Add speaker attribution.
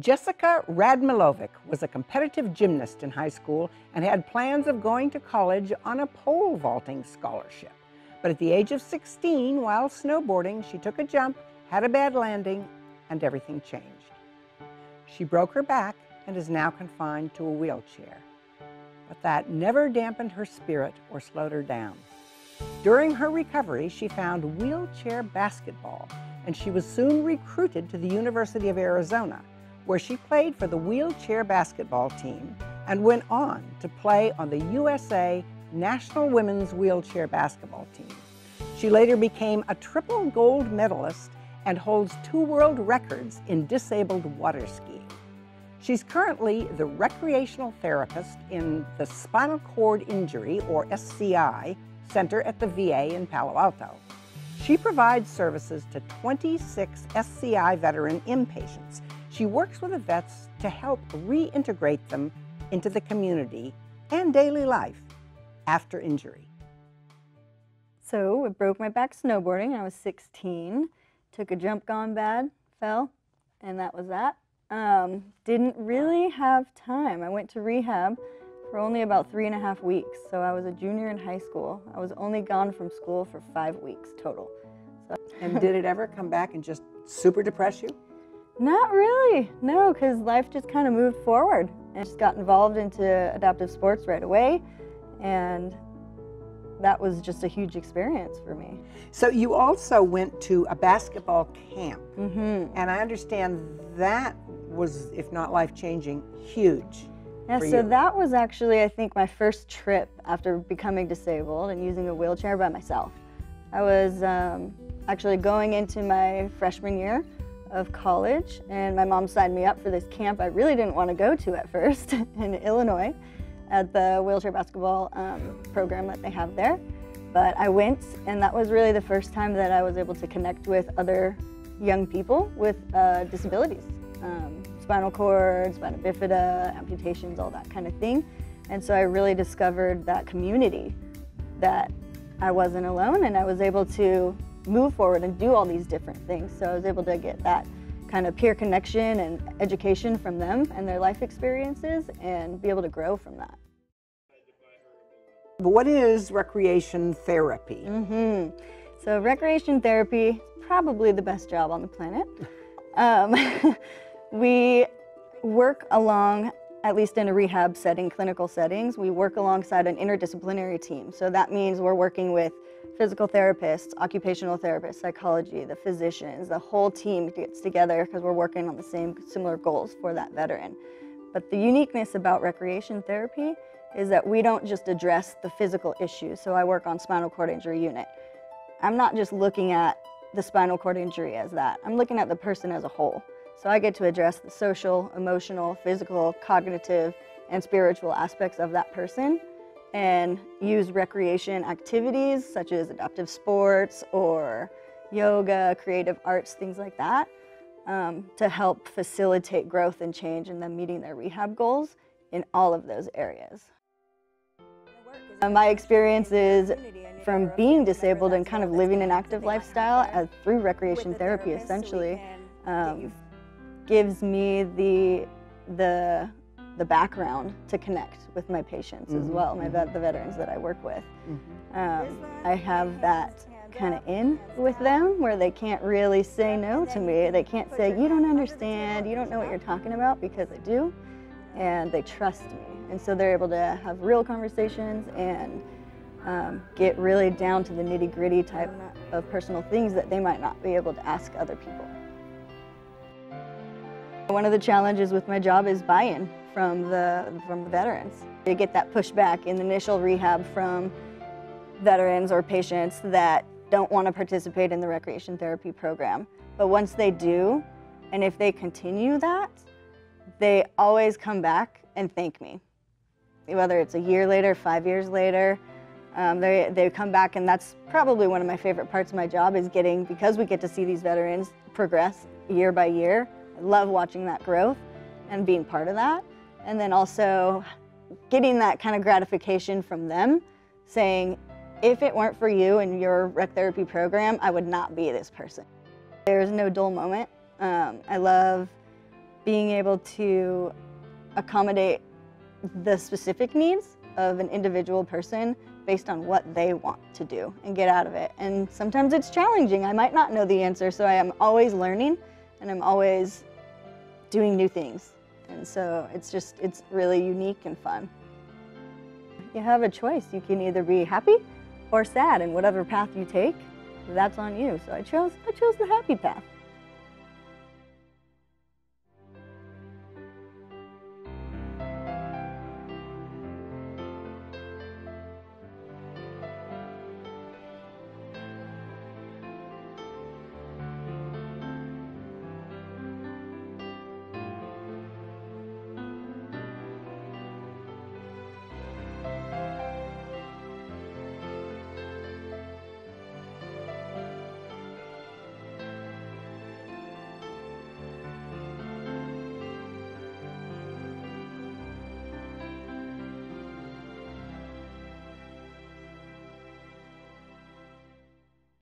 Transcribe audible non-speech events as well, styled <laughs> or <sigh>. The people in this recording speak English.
Speaker 1: Jessica Radmilovic was a competitive gymnast in high school and had plans of going to college on a pole vaulting scholarship. But at the age of 16, while snowboarding, she took a jump, had a bad landing, and everything changed. She broke her back and is now confined to a wheelchair. But that never dampened her spirit or slowed her down. During her recovery, she found wheelchair basketball, and she was soon recruited to the University of Arizona where she played for the wheelchair basketball team and went on to play on the USA National Women's Wheelchair Basketball Team. She later became a triple gold medalist and holds two world records in disabled water skiing. She's currently the recreational therapist in the Spinal Cord Injury, or SCI, Center at the VA in Palo Alto. She provides services to 26 SCI veteran inpatients she works with the vets to help reintegrate them into the community and daily life after injury.
Speaker 2: So I broke my back snowboarding. I was 16. Took a jump gone bad, fell, and that was that. Um, didn't really have time. I went to rehab for only about three and a half weeks. So I was a junior in high school. I was only gone from school for five weeks total.
Speaker 1: So and did it ever come back and just super depress you?
Speaker 2: Not really, no, because life just kind of moved forward. I just got involved into adaptive sports right away, and that was just a huge experience for me.
Speaker 1: So you also went to a basketball camp,
Speaker 2: mm -hmm.
Speaker 1: and I understand that was, if not life-changing, huge.
Speaker 2: Yeah, so you. that was actually, I think, my first trip after becoming disabled and using a wheelchair by myself. I was um, actually going into my freshman year, of college and my mom signed me up for this camp I really didn't want to go to at first <laughs> in Illinois at the wheelchair basketball um, program that they have there. But I went and that was really the first time that I was able to connect with other young people with uh, disabilities. Um, spinal cord, spina bifida, amputations, all that kind of thing. And so I really discovered that community that I wasn't alone and I was able to move forward and do all these different things. So I was able to get that kind of peer connection and education from them and their life experiences and be able to grow from that.
Speaker 1: What is recreation therapy?
Speaker 2: Mm -hmm. So recreation therapy is probably the best job on the planet. Um, <laughs> we work along, at least in a rehab setting, clinical settings, we work alongside an interdisciplinary team. So that means we're working with physical therapists, occupational therapists, psychology, the physicians, the whole team gets together because we're working on the same similar goals for that veteran. But the uniqueness about recreation therapy is that we don't just address the physical issues. So I work on spinal cord injury unit. I'm not just looking at the spinal cord injury as that. I'm looking at the person as a whole. So I get to address the social, emotional, physical, cognitive, and spiritual aspects of that person and use recreation activities such as adaptive sports or yoga, creative arts, things like that, um, to help facilitate growth and change and them meeting their rehab goals in all of those areas. my experience is from being disabled and kind of living an active lifestyle as, through recreation therapy essentially um, gives me the, the the background to connect with my patients mm -hmm. as mm-hmm. well, my vet, the veterans that I work with. Mm -hmm. um, I have that kind of in with them where they can't really say no to me. They can't say, you don't understand, you don't know what you're talking about, because I do, and they trust me. And so they're able to have real conversations and um, get really down to the nitty gritty type of personal things that they might not be able to ask other people. One of the challenges with my job is buy-in from the, from the veterans. You get that pushback in the initial rehab from veterans or patients that don't want to participate in the recreation therapy program. But once they do, and if they continue that, they always come back and thank me. Whether it's a year later, five years later, um, they, they come back and that's probably one of my favorite parts of my job is getting, because we get to see these veterans progress year by year, I love watching that growth and being part of that and then also getting that kind of gratification from them saying, if it weren't for you and your rec therapy program, I would not be this person. There's no dull moment. Um, I love being able to accommodate the specific needs of an individual person based on what they want to do and get out of it. And sometimes it's challenging. I might not know the answer, so I am always learning and I'm always doing new things. And so it's just, it's really unique and fun. You have a choice. You can either be happy or sad, and whatever path you take, that's on you. So I chose, I chose the happy path.